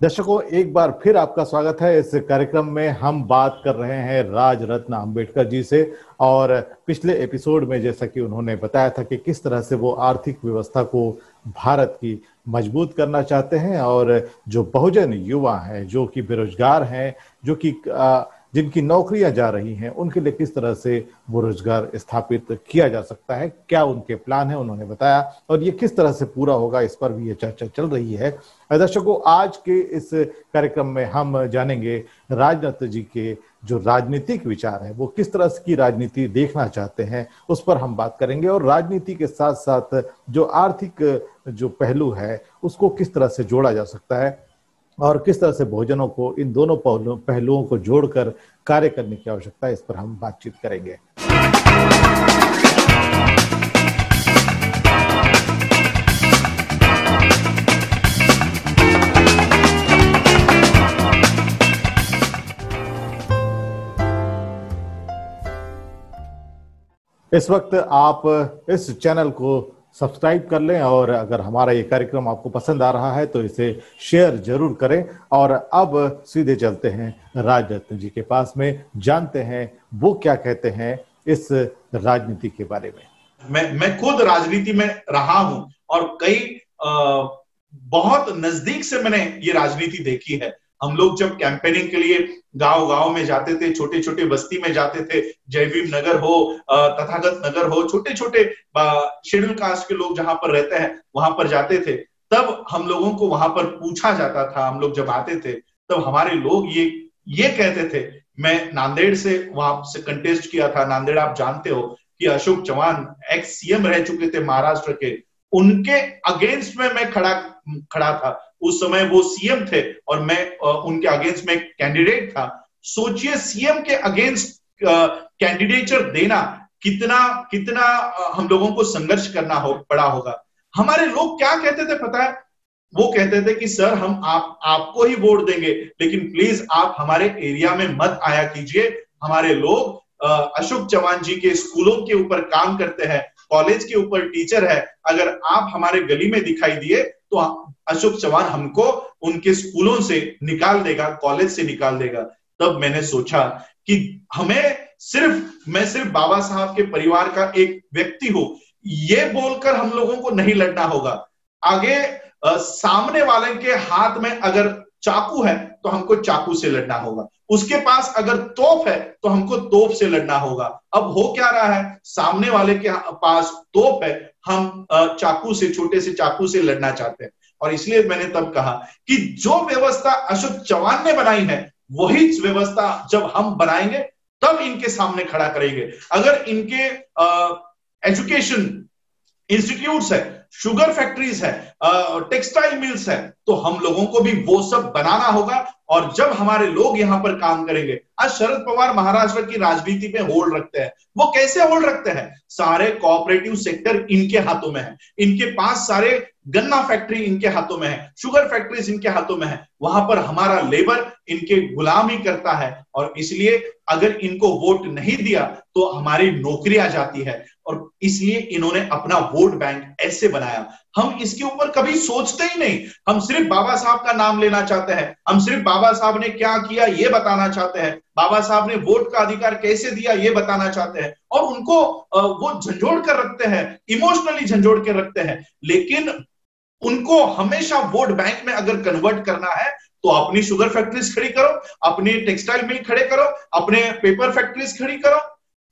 दर्शकों, एक बार फिर आपका स्वागत है। इस कार्यक्रम में हम बात कर रहे हैं राज रत्न अंबेडकर जी से और पिछले एपिसोड में जैसा कि उन्होंने बताया था कि किस तरह से वो आर्थिक व्यवस्था को भारत की मज़बूत करना चाहते हैं और जो बहुजन युवा हैं, जो कि बेरोजगार हैं, जो कि जिनकी नौकरियाँ जा रही हैं, उनके लिए किस तरह से वो रोज़गार स्थापित किया जा सकता है? क्या उनके प्लान है? उन्होंने बताया। और ये किस तरह से पूरा होगा, इस पर भी ये चर्चा चल रही है। दर्शकों, आज के इस कार्यक्रम में हम जानेंगे राजनाथ जी के जो राजनीतिक विचार है, वो किस तरह की राजनीति देखना चाहते हैं, उस पर हम बात करेंगे। और राजनीति के साथ साथ जो आर्थिक जो पहलू है, उसको किस तरह से जोड़ा जा सकता है और किस तरह से भोजनों को, इन दोनों पहलुओं को जोड़कर कार्य करने की आवश्यकता है, इस पर हम बातचीत करेंगे। इस वक्त आप इस चैनल को सब्सक्राइब कर लें और अगर हमारा ये कार्यक्रम आपको पसंद आ रहा है तो इसे शेयर ज़रूर करें। और अब सीधे चलते हैं राजरत्न जी के पास में। जानते हैं वो क्या कहते हैं इस राजनीति के बारे में। मैं मैं खुद राजनीति में रहा हूँ और कई आ, बहुत नज़दीक से मैंने ये राजनीति देखी है। हम लोग जब कैंपेनिंग के लिए गाँव गाँव में जाते थे छोटे छोटे बस्ती में जाते थे जयवीर नगर हो तथागत नगर हो छोटे छोटे शेड्यूल कास्ट के लोग जहाँ पर रहते हैं, वहाँ पर जाते थे। तब हम लोगों को वहाँ पर पूछा जाता था, हम लोग जब आते थे, तब हमारे लोग ये ये कहते थे, मैं नांदेड़ से वहाँ से कंटेस्ट किया था, नांदेड़ आप जानते हो कि अशोक चौहान एक्स सीएम रह चुके थे महाराष्ट्र के। उनके अगेंस्ट में मैं खड़ा खड़ा था। उस समय वो सीएम थे और मैं उनके अगेंस्ट में कैंडिडेट था। सोचिए सीएम के अगेंस्ट कैंडिडेचर देना कितना कितना हम लोगों को संघर्ष करना हो, पड़ा होगा। हमारे लोग क्या कहते थे पता है? वो कहते थे कि, सर, हम आप, आपको ही वोट देंगे, लेकिन प्लीज़ आप हमारे एरिया में मत आया कीजिए। हमारे लोग अशोक चौहान जी के स्कूलों के ऊपर काम करते हैं, कॉलेज के ऊपर टीचर है। अगर आप हमारे गली में दिखाई दिए तो अशोक चौहान हमको उनके स्कूलों से निकाल देगा कॉलेज से निकाल देगा। तब मैंने सोचा कि हमें सिर्फ़ मैं सिर्फ़ बाबा साहब के परिवार का एक व्यक्ति हूँ ये बोलकर हम लोगों को नहीं लड़ना होगा। आगे आ, सामने वाले के हाथ में अगर चाकू है तो हमको चाकू से लड़ना होगा। उसके पास अगर तोप है तो हमको तोप से लड़ना होगा। अब हो क्या रहा है? सामने वाले के पास तोप है हम चाकू से, छोटे से चाकू से लड़ना चाहते हैं। और इसलिए मैंने तब कहा कि जो व्यवस्था अशोक चौहान ने बनाई है, वही व्यवस्था जब हम बनाएँगे, तब इनके सामने खड़ा करेंगे। अगर इनके एजुकेशन इंस्टीट्यूट है शुगर फैक्ट्रीज है टेक्सटाइल मिल्स है तो हम लोगों को भी वो सब बनाना होगा। और जब हमारे लोग यहाँ पर काम करेंगे, आज शरद पवार महाराष्ट्र की राजनीति पे होल्ड रखते हैं। वो कैसे होल्ड रखते हैं? सारे कोऑपरेटिव सेक्टर इनके हाथों में है। इनके पास सारे गन्ना फैक्ट्री इनके हाथों में है। शुगर फैक्ट्रीज इनके हाथों में है। वहाँ पर हमारा लेबर इनके गुलाम ही करता है। और इसलिए अगर इनको वोट नहीं दिया तो हमारी नौकरी आ जाती है। और इसलिए इन्होंने अपना वोट बैंक ऐसे बनाया। हम इसके ऊपर कभी सोचते ही नहीं। हम सिर्फ़ बाबा साहब का नाम लेना चाहते हैं। हम सिर्फ़ बाबा साहब ने क्या किया ये बताना चाहते हैं। बाबा साहब ने वोट का अधिकार कैसे दिया ये बताना चाहते हैं। और उनको वो झंझोड़ कर रखते हैं, इमोशनली झंझोड़ कर रखते हैं। लेकिन उनको हमेशा वोट बैंक में अगर कन्वर्ट करना है तो अपनी शुगर फैक्ट्रीज खड़ी करो, अपनी टेक्सटाइल मिल खड़े करो, अपने पेपर फैक्ट्रीज खड़ी करो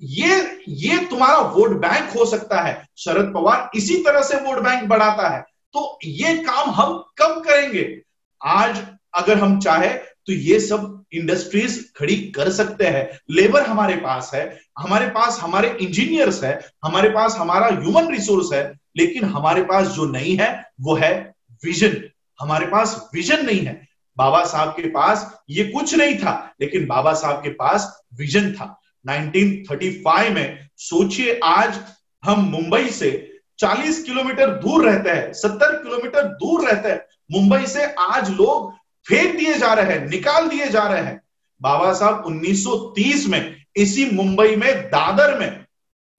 ये ये तुम्हारा वोट बैंक हो सकता है। शरद पवार इसी तरह से वोट बैंक बढ़ाता है। तो ये काम हम कब करेंगे? आज अगर हम चाहे तो ये सब इंडस्ट्रीज़ खड़ी कर सकते हैं। लेबर हमारे पास है, हमारे पास हमारे इंजीनियर्स है, हमारे पास हमारा ह्यूमन रिसोर्स है, लेकिन हमारे पास जो नहीं है, वो है विजन हमारे पास विजन नहीं है। बाबा साहब के पास ये कुछ नहीं था, लेकिन बाबा साहब के पास विजन था। 1935 में, सोचिए आज हम मुंबई से 40 किलोमीटर दूर रहते हैं 70 किलोमीटर दूर रहते हैं, मुंबई से आज लोग फेंक दिए जा रहे हैं, निकाल दिए जा रहे हैं। बाबा साहब 1930 में, इसी मुंबई में, दादर में,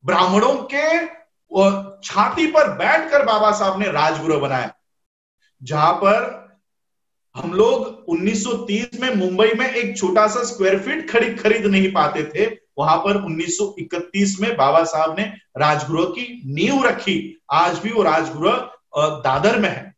ब्राह्मणों के छाती पर बैठकर बाबा साहब ने राजगुरु बनाया। जहाँ पर हम लोग 1930 में मुंबई में एक छोटा सा स्क्वायर फीट खरीद खरीद नहीं पाते थे वहाँ पर 1931 में बाबा साहब ने राजगृह की नींव रखी। आज भी वो राजगृह दादर में है,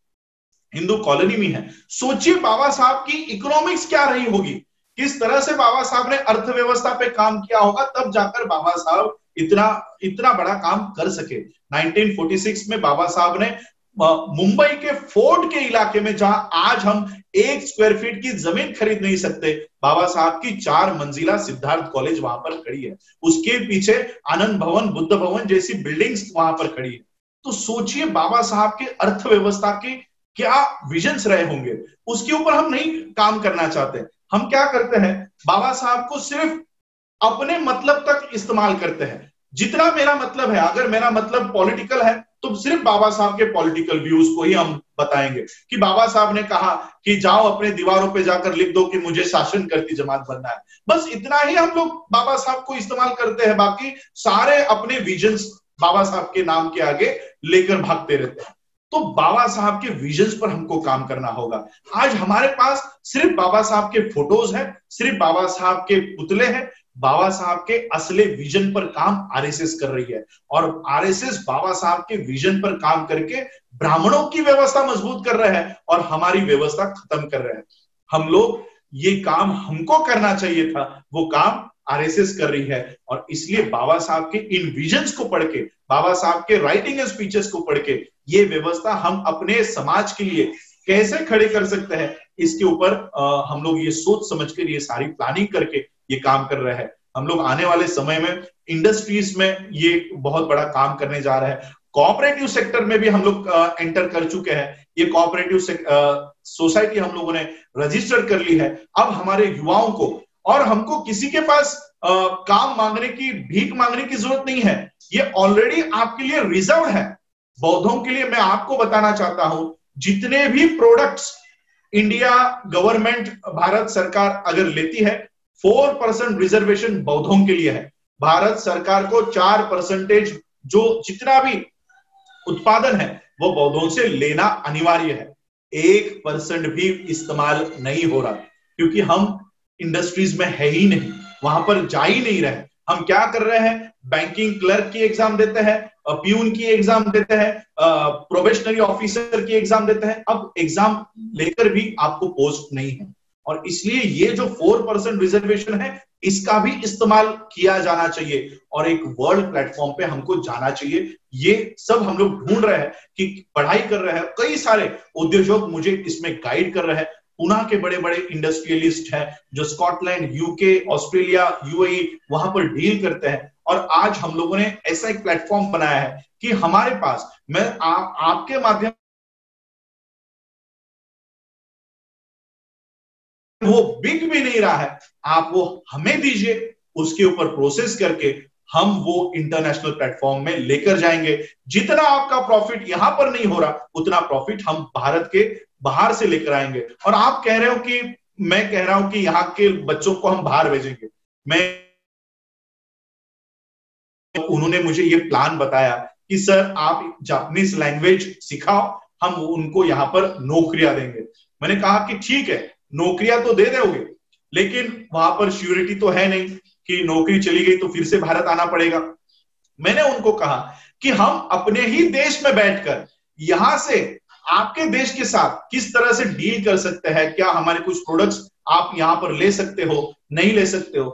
हिंदू कॉलोनी में है। सोचिए बाबा साहब की इकोनॉमिक्स क्या रही होगी? किस तरह से बाबा साहब ने अर्थव्यवस्था पे काम किया होगा, तब जाकर बाबा साहब इतना इतना बड़ा काम कर सके। 1946 में बाबा साहब ने मुंबई के फोर्ट के इलाके में जहाँ आज हम एक स्क्वायर फीट की ज़मीन खरीद नहीं सकते, बाबा साहब की चार मंजिला सिद्धार्थ कॉलेज वहाँ पर खड़ी है। उसके पीछे आनंद भवन, बुद्ध भवन जैसी बिल्डिंग्स वहाँ पर खड़ी है। तो सोचिए बाबा साहब के अर्थव्यवस्था के क्या विजन्स रहे होंगे। उसके ऊपर हम नहीं काम करना चाहते। हम क्या करते हैं? बाबा साहब को सिर्फ़ अपने मतलब तक इस्तेमाल करते हैं। जितना मेरा मतलब है, अगर मेरा मतलब पॉलिटिकल है तो सिर्फ़ बाबा साहब के पॉलिटिकल व्यूज़ को ही हम बताएँगे। कि बाबा साहब ने कहा कि जाओ अपने दीवारों पे जाकर लिख दो कि मुझे शासन करती जमात बनना है। बस इतना ही हम लोग बाबा साहब को इस्तेमाल करते हैं, बाकी सारे अपने विजन्स बाबा साहब के नाम के आगे लेकर भागते रहते हैं। तो बाबा साहब के विजन्स पर हमको काम करना होगा। आज हमारे पास सिर्फ़ बाबा साहब के फ़ोटोज़ हैं, सिर्फ़ बाबा साहब के पुतले हैं, बाबा साहब के असले विजन पर काम आरएसएस कर रही है। और आरएसएस बाबा साहब के विजन पर काम करके ब्राह्मणों की व्यवस्था मज़बूत कर रहे हैं और हमारी व्यवस्था खत्म कर रहे हैं। हम लोग, ये काम हमको करना चाहिए था, वो काम आरएसएस कर रही है और इसलिए बाबा साहब के इन विजन्स को पढ़ के, बाबा साहब के राइटिंग एंड स्पीचेस को पढ़ के ये व्यवस्था हम अपने समाज के लिए कैसे खड़े कर सकते हैं? इसके ऊपर हम लोग ये सोच समझ कर ये सारी प्लानिंग करके ये काम कर रहे हैं। हम लोग आने वाले समय में इंडस्ट्रीज़ में ये बहुत बड़ा काम करने जा रहे हैं। कोऑपरेटिव सेक्टर में भी हम लोग एंटर कर चुके हैं। ये कोऑपरेटिव सोसाइटी हम लोगों ने रजिस्टर कर ली है। अब हमारे युवाओं को और हमको किसी के पास आ, काम मांगने की भीख मांगने की ज़रूरत नहीं है। ये ऑलरेडी आपके लिए रिज़र्व है। बौद्धों के लिए मैं आपको बताना चाहता हूँ जितने भी प्रोडक्ट्स इंडिया गवर्नमेंट भारत सरकार अगर लेती है फोर परसेंट रिजर्वेशन बौद्धों के लिए है। भारत सरकार को चार परसेंटेज जो जितना भी उत्पादन है वो बौद्धों से लेना अनिवार्य है। एक परसेंट भी इस्तेमाल नहीं हो रहा क्योंकि हम इंडस्ट्रीज़ में है ही नहीं, वहाँ पर जा ही नहीं रहे। हम क्या कर रहे हैं? बैंकिंग क्लर्क की एग्ज़ाम देते हैं प्यून की एग्ज़ाम देते हैं प्रोबेशनरी ऑफिसर की एग्ज़ाम देते हैं। अब एग्ज़ाम लेकर भी आपको पोस्ट नहीं है। और इसलिए ये जो फोर परसेंट रिजर्वेशन है, इसका भी इस्तेमाल किया जाना चाहिए और एक वर्ल्ड प्लेटफॉर्म पे हमको जाना चाहिए। ये सब हम लोग ढूंढ रहे हैं कि पढ़ाई कर रहे हैं। कई सारे उद्योजक मुझे इसमें गाइड कर रहे हैं। पुना के बड़े बड़े इंडस्ट्रियलिस्ट हैं जो स्कॉटलैंड यूके ऑस्ट्रेलिया यूएई वहाँ पर डील करते हैं। और आज हम लोगों ने ऐसा एक प्लेटफॉर्म बनाया है कि हमारे पास मैं आ, आपके माध्यम वो बिक भी नहीं रहा है। आप वो हमें दीजिए उसके ऊपर प्रोसेस करके हम वो इंटरनेशनल प्लेटफॉर्म में लेकर जाएँगे। जितना आपका प्रॉफिट यहाँ पर नहीं हो रहा उतना प्रॉफिट हम भारत के बाहर से लेकर आएँगे। और आप कह रहे हो कि, मैं कह रहा हूँ कि यहाँ के बच्चों को हम बाहर भेजेंगे। मैं, उन्होंने मुझे ये प्लान बताया कि, सर, आप जापानीज लैंग्वेज सिखाओ, हम उनको यहाँ पर नौकरियाँ देंगे। मैंने कहा कि ठीक है, नौकरियाँ तो दे दोगे, लेकिन वहाँ पर श्योरिटी तो है नहीं कि नौकरी चली गई तो फिर से भारत आना पड़ेगा। मैंने उनको कहा कि हम अपने ही देश में बैठकर यहाँ से आपके देश के साथ किस तरह से डील कर सकते हैं? क्या हमारे कुछ प्रोडक्ट्स आप यहाँ पर ले सकते हो, नहीं ले सकते हो?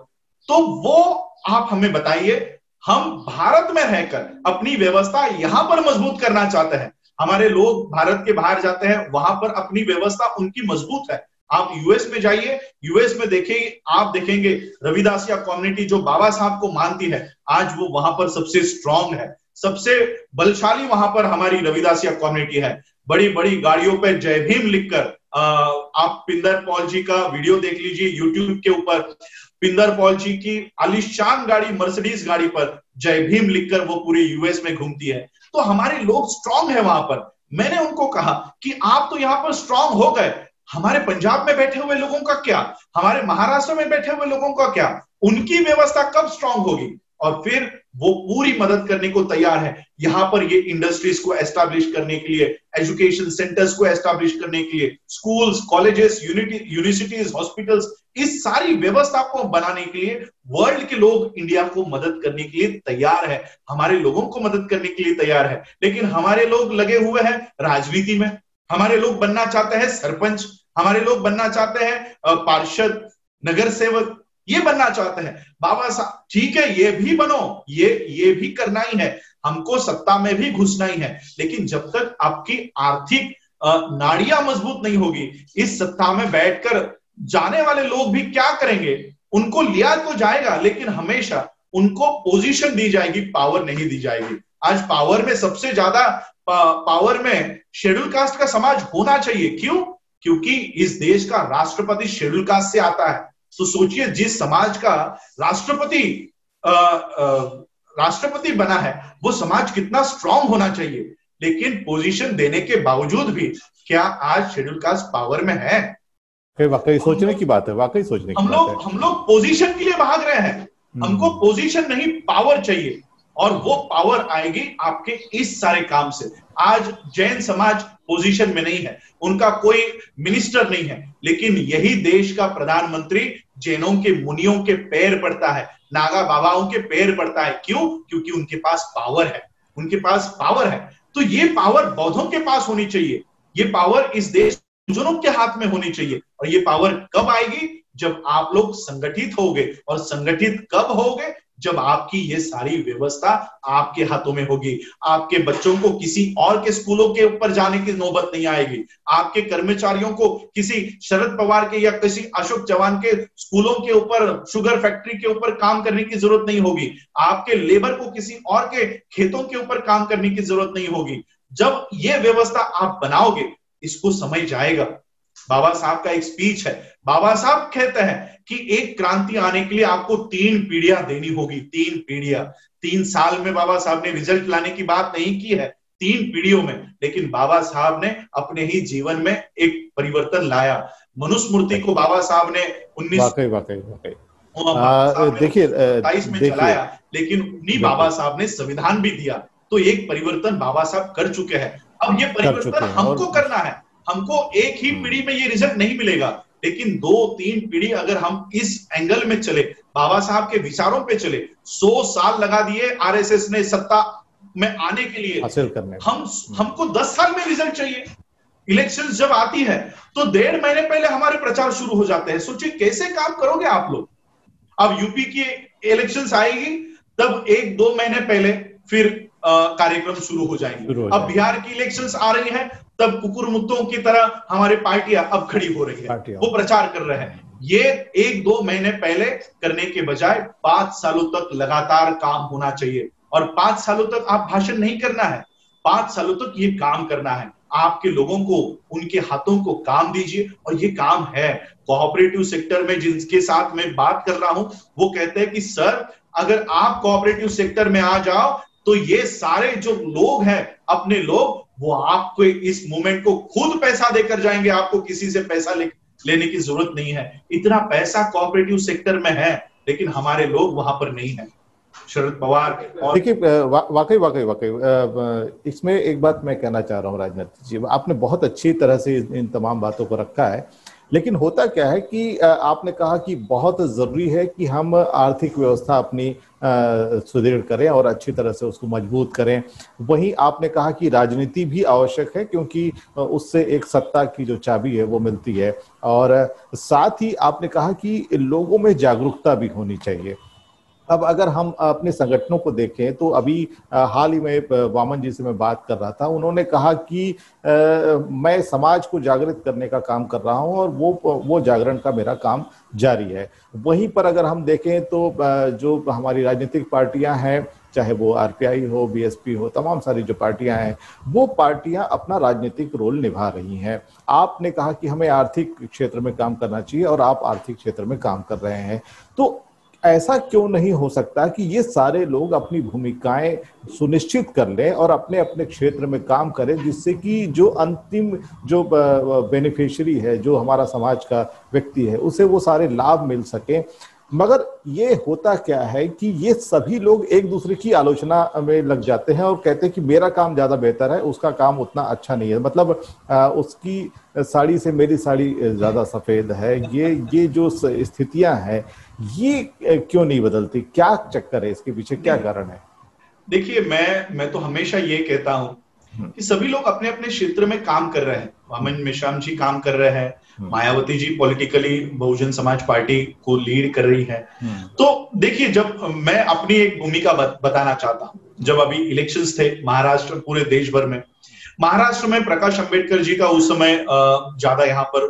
तो वो आप हमें बताइए। हम भारत में रहकर अपनी व्यवस्था यहाँ पर मज़बूत करना चाहते हैं। हमारे लोग भारत के बाहर जाते हैं, वहाँ पर अपनी व्यवस्था उनकी मज़बूत है। आप यूएस में जाइए यूएस में देखेंगे आप देखेंगे रविदासिया कम्युनिटी जो बाबा साहब को मानती है, आज वो वहाँ पर सबसे स्ट्रांग है। सबसे बलशाली वहाँ पर हमारी रविदासिया कम्युनिटी है। बड़ी बड़ी गाड़ियों पर जय भीम लिखकर आप पिंदर पॉल जी का वीडियो देख लीजिए यूट्यूब के ऊपर। पिंदर पॉल जी की आलिशान गाड़ी, मर्सिडीज गाड़ी पर जय भीम लिखकर वो पूरे यूएस में घूमती है। तो हमारे लोग स्ट्रांग है वहाँ पर। मैंने उनको कहा कि आप तो यहाँ पर स्ट्रांग हो गए। हमारे पंजाब में बैठे हुए लोगों का क्या? हमारे महाराष्ट्र में बैठे हुए लोगों का क्या? उनकी व्यवस्था कब स्ट्रांग होगी? और फिर वो पूरी मदद करने को तैयार है। यहाँ पर ये इंडस्ट्रीज़ को एस्टैब्लिश करने के लिए एजुकेशन सेंटर्स को एस्टैब्लिश करने के लिए स्कूल्स कॉलेजेस यूनिवर्सिटीज हॉस्पिटल्स इस सारी व्यवस्था को बनाने के लिए वर्ल्ड के लोग इंडिया को मदद करने के लिए तैयार है। हमारे लोगों को मदद करने के लिए तैयार है। लेकिन हमारे लोग लगे हुए हैं राजनीति में। हमारे लोग बनना चाहते हैं सरपंच। हमारे लोग बनना चाहते हैं पार्षद, नगर सेवक ये बनना चाहते हैं। बाबा साहब, ठीक है, ये भी बनो, ये ये भी करना ही है। हमको सत्ता में भी घुसना ही है। लेकिन जब तक आपकी आर्थिक नाड़ियाँ मज़बूत नहीं होगी, इस सत्ता में बैठकर जाने वाले लोग भी क्या करेंगे? उनको लिया तो जाएगा, लेकिन हमेशा उनको पोजीशन दी जाएगी पावर नहीं दी जाएगी। आज पावर में सबसे ज़्यादा पावर में शेड्यूल कास्ट का समाज होना चाहिए। क्यों? क्योंकि इस देश का राष्ट्रपति शेड्यूल कास्ट से आता है। तो सोचिए जिस समाज का राष्ट्रपति राष्ट्रपति बना है वो समाज कितना स्ट्रांग होना चाहिए। लेकिन पोजीशन देने के बावजूद भी क्या आज शेड्यूल कास्ट पावर में है? वाकई सोचने की बात है वाकई सोचने की हम लोग हम लोग पोजीशन के लिए भाग रहे हैं। हम्म। हमको पोजीशन नहीं पावर चाहिए। और वो पावर आएगी आपके इस सारे काम से। आज जैन समाज पोजीशन में नहीं है। उनका कोई मिनिस्टर नहीं है। लेकिन यही देश का प्रधानमंत्री जैनों के मुनियों के पैर पड़ता है, नागा बाबाओं के पैर पड़ता है। क्यों? क्योंकि उनके पास पावर है। उनके पास पावर है। तो ये पावर बौद्धों के पास होनी चाहिए। ये पावर इस देश के हाथ में होनी चाहिए। और ये पावर कब आएगी? जब आप लोग संगठित होगे। और संगठित कब होगे? जब आपकी ये सारी व्यवस्था आपके हाथों में होगी। आपके बच्चों को किसी और के स्कूलों के ऊपर जाने की नौबत नहीं आएगी। आपके कर्मचारियों को किसी शरद पवार के या किसी अशोक चौहान के स्कूलों के ऊपर, शुगर फैक्ट्री के ऊपर काम करने की ज़रूरत नहीं होगी। आपके लेबर को किसी और के खेतों के ऊपर काम करने की ज़रूरत नहीं होगी। जब ये व्यवस्था आप बनाओगे, इसको समझ जाएगा। बाबा साहब का एक स्पीच है बाबा साहब कहते हैं कि एक क्रांति आने के लिए आपको तीन पीढ़ियाँ देनी होगी तीन पीढ़ियाँ। तीन साल में बाबा साहब ने रिज़ल्ट लाने की बात नहीं की है तीन पीढ़ियों में। लेकिन बाबा साहब ने अपने ही जीवन में एक परिवर्तन लाया। मनुस्मृति को बाबा साहब ने उन्नीस वाकई वाकई वाकई। देखिए में चलाया लेकिन उन्हीं बाबा साहब ने संविधान भी दिया। तो एक परिवर्तन बाबा साहब कर चुके हैं। अब ये परिवर्तन हमको करना है। हमको एक ही। पीढ़ी में ये रिज़ल्ट नहीं मिलेगा। लेकिन दो तीन पीढ़ी अगर हम इस एंगल में चले बाबा साहब के विचारों पे चले सौ साल लगा दिए आरएसएस ने सत्ता में आने के लिए। हासिल करने हम हमको दस साल में रिज़ल्ट चाहिए। इलेक्शन जब आती है तो डेढ़ महीने पहले हमारे प्रचार शुरू हो जाते हैं। सोचिए कैसे काम करोगे आप लोग? अब यूपी की इलेक्शन आएगी तब एक दो महीने पहले फिर कार्यक्रम शुरू हो जाएँगे। अब बिहार की इलेक्शंस आ रही हैं तब कुकुर मुद्दों की तरह हमारी पार्टियाँ अब खड़ी हो रही है। वो प्रचार कर रहे हैं। ये एक दो महीने पहले करने के बजाय पाँच सालों तक लगातार काम होना चाहिए। और पाँच सालों तक आप भाषण नहीं करना है। पाँच सालों तक ये काम करना है। आपके लोगों को उनके हाथों को काम दीजिए। और ये काम है। कोऑपरेटिव सेक्टर में जिनके साथ मैं बात कर रहा हूँ वो कहते हैं कि सर अगर आप कोऑपरेटिव सेक्टर में आ जाओ तो ये सारे जो लोग हैं अपने लोग वो आपको इस मूवमेंट को खुद पैसा देकर जाएँगे आपको किसी से पैसा ले, लेने की ज़रूरत नहीं है। इतना पैसा कॉपरेटिव सेक्टर में है लेकिन हमारे लोग वहाँ पर नहीं है। शरद पवार देखिए वाकई वाकई वाकई इसमें एक बात मैं कहना चाह रहा हूँ राजनाथ जी आपने बहुत अच्छी तरह से इन तमाम बातों को रखा है। लेकिन होता क्या है कि आपने कहा कि बहुत ज़रूरी है कि हम आर्थिक व्यवस्था अपनी सुदृढ़ करें और अच्छी तरह से उसको मज़बूत करें। वहीं आपने कहा कि राजनीति भी आवश्यक है क्योंकि उससे एक सत्ता की जो चाबी है वो मिलती है। और साथ ही आपने कहा कि लोगों में जागरूकता भी होनी चाहिए। अब अगर हम अपने संगठनों को देखें तो अभी हाल ही में वामन जी से मैं बात कर रहा था। उन्होंने कहा कि आ, मैं समाज को जागृत करने का काम कर रहा हूँ और वो वो जागरण का मेरा काम जारी है। वहीं पर अगर हम देखें तो जो हमारी राजनीतिक पार्टियाँ हैं चाहे वो आरपीआई हो बीएसपी हो तमाम सारी जो पार्टियाँ हैं वो पार्टियाँ अपना राजनीतिक रोल निभा रही हैं। आपने कहा कि हमें आर्थिक क्षेत्र में काम करना चाहिए और आप आर्थिक क्षेत्र में काम कर रहे हैं। तो ऐसा क्यों नहीं हो सकता कि ये सारे लोग अपनी भूमिकाएँ सुनिश्चित कर लें और अपने अपने क्षेत्र में काम करें, जिससे कि जो अंतिम जो बेनिफिशियरी है, जो हमारा समाज का व्यक्ति है, उसे वो सारे लाभ मिल सके। मगर ये होता क्या है कि ये सभी लोग एक दूसरे की आलोचना में लग जाते हैं और कहते हैं कि मेरा काम ज़्यादा बेहतर है उसका काम उतना अच्छा नहीं है। मतलब उसकी साड़ी से मेरी साड़ी ज़्यादा सफ़ेद है। ये ये जो स्थितियाँ हैं ये क्यों नहीं बदलती? क्या चक्कर है इसके पीछे? क्या कारण है? देखिए मैं मैं तो हमेशा ये कहता हूँ हम्म। कि सभी लोग अपने अपने क्षेत्र में काम कर रहे हैं। वामन मिश्राम जी काम कर रहे हैं। मायावती जी पॉलिटिकली बहुजन समाज पार्टी को लीड कर रही है। हम्म। तो देखिए जब मैं अपनी एक भूमिका बताना चाहता हूँ जब अभी इलेक्शंस थे महाराष्ट्र पूरे देश भर में। महाराष्ट्र में प्रकाश अंबेडकर जी का उस समय ज़्यादा यहाँ पर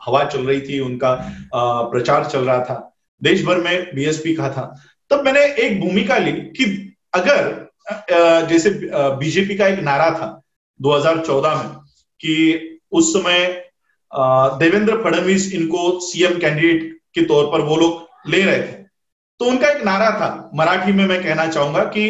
हवा चल रही थी उनका प्रचार चल रहा था। देश भर में बीएसपी का था। तब मैंने एक भूमिका ली कि अगर जैसे बीजेपी का एक नारा था 2014 में कि उस समय देवेंद्र फडणवीस इनको सीएम कैंडिडेट के तौर पर वो लोग ले रहे थे। तो उनका एक नारा था। मराठी में मैं कहना चाहूँगा कि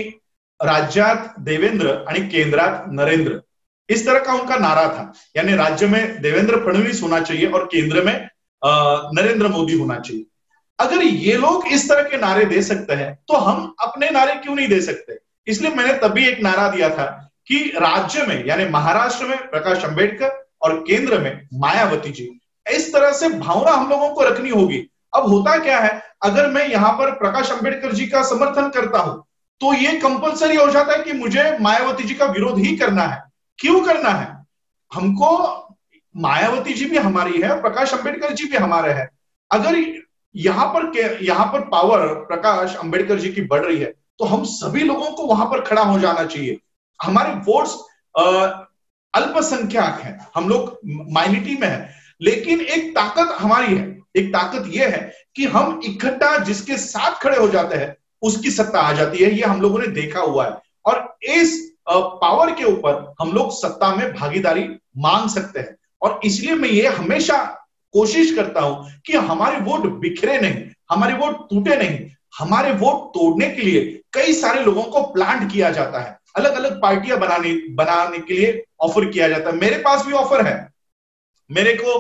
राज्यात देवेंद्र आणि केंद्रात नरेंद्र, इस तरह का उनका नारा था। यानी राज्य में देवेंद्र फडणवीस होना चाहिए और केंद्र में नरेंद्र मोदी होना चाहिए। अगर ये लोग इस तरह के नारे दे सकते हैं तो हम अपने नारे क्यों नहीं दे सकते? इसलिए मैंने तभी एक नारा दिया था कि राज्य में, यानी महाराष्ट्र में प्रकाश अंबेडकर और केंद्र में मायावती जी। इस तरह से भावना हम लोगों को रखनी होगी। अब होता क्या है, अगर मैं यहाँ पर प्रकाश अंबेडकर जी का समर्थन करता हूँ तो ये कंपलसरी हो जाता है कि मुझे मायावती जी का विरोध ही करना है। क्यों करना है? हमको मायावती जी भी हमारी है, प्रकाश अंबेडकर जी भी हमारे हैं। अगर यहाँ पर यहाँ पर पावर प्रकाश अंबेडकर जी की बढ़ रही है तो हम सभी लोगों को वहाँ पर खड़ा हो जाना चाहिए। हमारे वोट्स अल्पसंख्यक है। हम लोग माइनॉरिटी में है। लेकिन एक ताकत हमारी है। एक ताकत यह है कि हम इकट्ठा जिसके साथ खड़े हो जाते हैं, उसकी सत्ता आ जाती है। ये हम लोगों ने देखा हुआ है। और इस पावर के ऊपर हम लोग सत्ता में भागीदारी मांग सकते हैं। और इसलिए मैं ये हमेशा कोशिश करता हूँ कि हमारे वोट बिखरे नहीं, हमारे वोट टूटे नहीं, हमारे वोट तोड़ने के लिए कई सारे लोगों को प्लांट किया जाता है। अलग अलग पार्टियाँ बनाने बनाने के लिए ऑफ़र किया जाता है। मेरे पास भी ऑफ़र है। मेरे को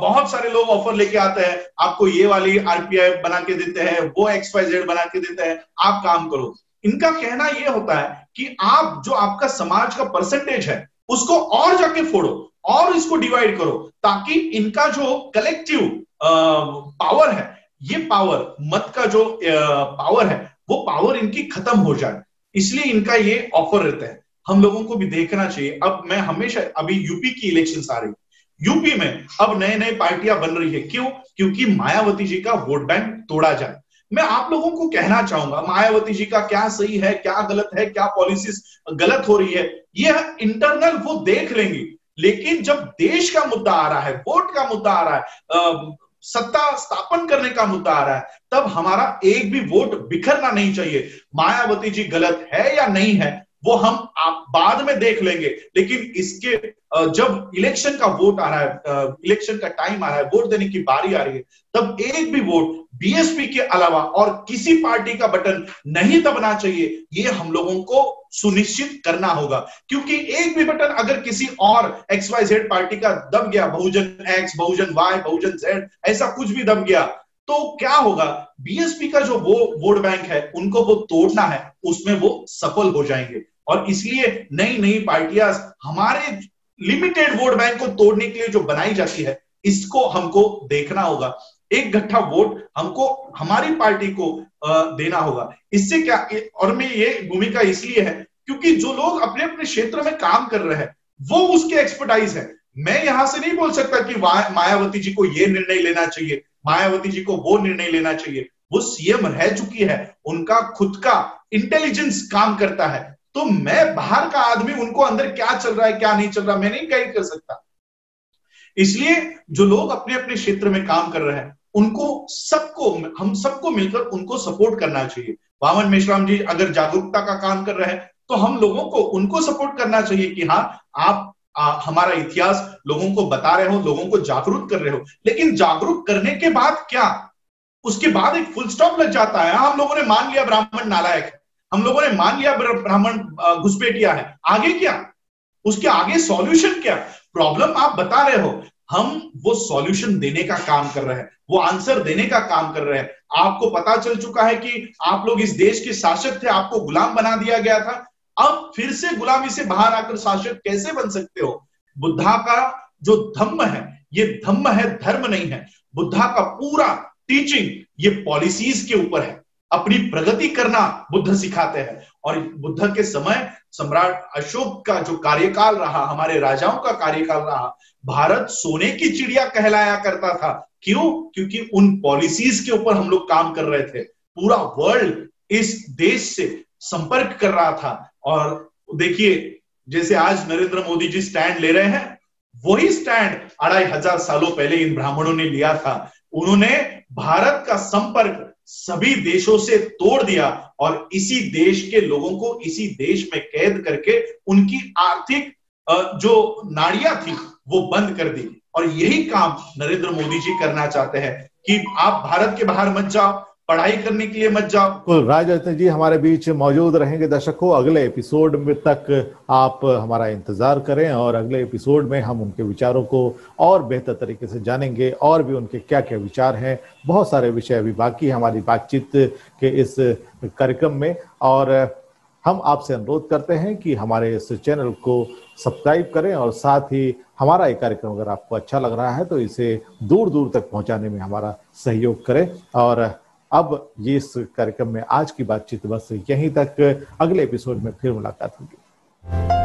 बहुत सारे लोग ऑफ़र लेके आते हैं। आपको ये वाली आरपीआई बना के देते हैं, वो एक्स वाई जेड बना के देते हैं। आप काम करो। इनका कहना ये होता है कि आप, जो आपका समाज का परसेंटेज है, उसको और जाके फोड़ो, और इसको डिवाइड करो, ताकि इनका जो कलेक्टिव पावर है, ये पावर मत का जो पावर है वो पावर इनकी खत्म हो जाए। इसलिए इनका ये ऑफ़र रहता है। हम लोगों को भी देखना चाहिए। अब मैं हमेशा, अभी यूपी की इलेक्शन आ रही यूपी में अब नए नए पार्टियाँ बन रही है। क्यों? क्योंकि मायावती जी का वोट बैंक तोड़ा जाए। मैं आप लोगों को कहना चाहूँगा, मायावती जी का क्या सही है, क्या गलत है, क्या पॉलिसीज़ गलत हो रही है यह इंटरनल वो देख लेंगी। लेकिन जब देश का मुद्दा आ रहा है वोट का मुद्दा आ रहा है सत्ता स्थापन करने का मुद्दा आ रहा है, तब हमारा एक भी वोट बिखरना नहीं चाहिए। मायावती जी गलत है या नहीं है? वो हम आप बाद में देख लेंगे। लेकिन इसके जब इलेक्शन का वोट आ रहा है इलेक्शन का टाइम आ रहा है वोट देने की बारी आ रही है, तब एक भी वोट बीएसपी के अलावा और किसी पार्टी का बटन नहीं दबना चाहिए, ये हम लोगों को सुनिश्चित करना होगा। क्योंकि एक भी बटन अगर किसी और एक्स वाई जेड पार्टी का दब गया, Bahujan X Bahujan Y Bahujan Z ऐसा कुछ भी दब गया तो क्या होगा? बीएसपी का जो वो, वोट बैंक है, उनको वो तोड़ना है, उसमें वो सफल हो जाएँगे। और इसलिए नई नई पार्टियाँ, हमारे लिमिटेड वोट बैंक को तोड़ने के लिए जो बनाई जाती है, इसको हमको देखना होगा। एक गट्ठा वोट हमको, हमारी पार्टी को देना होगा। इससे क्या और मैं ये भूमिका इसलिए है, क्योंकि जो लोग अपने अपने क्षेत्र में काम कर रहे हैं, वो उसके एक्सपर्टाइज है। मैं यहाँ से नहीं बोल सकता कि मायावती जी को ये निर्णय लेना चाहिए। मायावती जी को वो निर्णय लेना चाहिए। वो सीएम रह चुकी है, उनका खुद का इंटेलिजेंस काम करता है। तो मैं बाहर का आदमी, उनको अंदर क्या चल रहा है, क्या नहीं चल रहा, मैं नहीं गाइड कर सकता। इसलिए जो लोग अपने अपने क्षेत्र में काम कर रहे हैं, उनको सबको, हम सबको मिलकर उनको सपोर्ट करना चाहिए। वामन मेश्राम जी, अगर जागरूकता का काम कर रहे हैं तो हम लोगों को उनको सपोर्ट करना चाहिए कि हाँ आप आ, हमारा इतिहास लोगों को बता रहे हो लोगों को जागरूक कर रहे हो। लेकिन जागरूक करने के बाद क्या? उसके बाद एक फुल स्टॉप लग जाता है। हम लोगों ने मान लिया ब्राह्मण नालायक है। हम लोगों ने मान लिया ब्राह्मण घुसपैठिया है। आगे क्या? उसके आगे सॉल्यूशन क्या? प्रॉब्लम आप बता रहे हो। हम वो सॉल्यूशन देने का काम कर रहे हैं। वो आंसर देने का काम कर रहे हैं। आपको पता चल चुका है कि आप लोग इस देश के शासक थे आपको गुलाम बना दिया गया था। अब फिर से गुलामी से बाहर आकर शासक कैसे बन सकते हो? बुद्धा का जो धम्म है, ये धम्म है, धर्म नहीं है। बुद्धा का पूरा टीचिंग ये पॉलिसीज़ के ऊपर है। अपनी प्रगति करना बुद्ध सिखाते हैं। और बुद्ध के समय सम्राट अशोक का जो कार्यकाल रहा, हमारे राजाओं का कार्यकाल रहा, भारत सोने की चिड़िया कहलाया करता था। क्यों? क्योंकि उन पॉलिसीज़ के ऊपर हम लोग काम कर रहे थे। पूरा वर्ल्ड इस देश से संपर्क कर रहा था। और देखिए, जैसे आज नरेंद्र मोदी जी स्टैंड ले रहे हैं, वही स्टैंड अढ़ाई हज़ार सालों पहले इन ब्राह्मणों ने लिया था। उन्होंने भारत का संपर्क सभी देशों से तोड़ दिया और इसी देश के लोगों को इसी देश में कैद करके उनकी आर्थिक जो नाड़िया थी, वो बंद कर दी। और यही काम नरेंद्र मोदी जी करना चाहते हैं कि आप भारत के बाहर मत जाओ पढ़ाई करने के लिए मत जाओ। तो राजरत्न जी, हमारे बीच मौजूद रहेंगे दर्शकों। अगले एपिसोड में तक आप हमारा इंतज़ार करें और अगले एपिसोड में हम उनके विचारों को और बेहतर तरीके से जानेंगे और भी उनके क्या क्या विचार हैं। बहुत सारे विषय अभी बाकी हमारी बातचीत के इस कार्यक्रम में। और हम आपसे अनुरोध करते हैं कि हमारे इस चैनल को सब्सक्राइब करें और साथ ही हमारा ये कार्यक्रम अगर आपको अच्छा लग रहा है तो इसे दूर दूर तक पहुँचाने में हमारा सहयोग करें। और अब ये इस कार्यक्रम में आज की बातचीत बस यहीं तक। अगले एपिसोड में फिर मुलाकात होगी।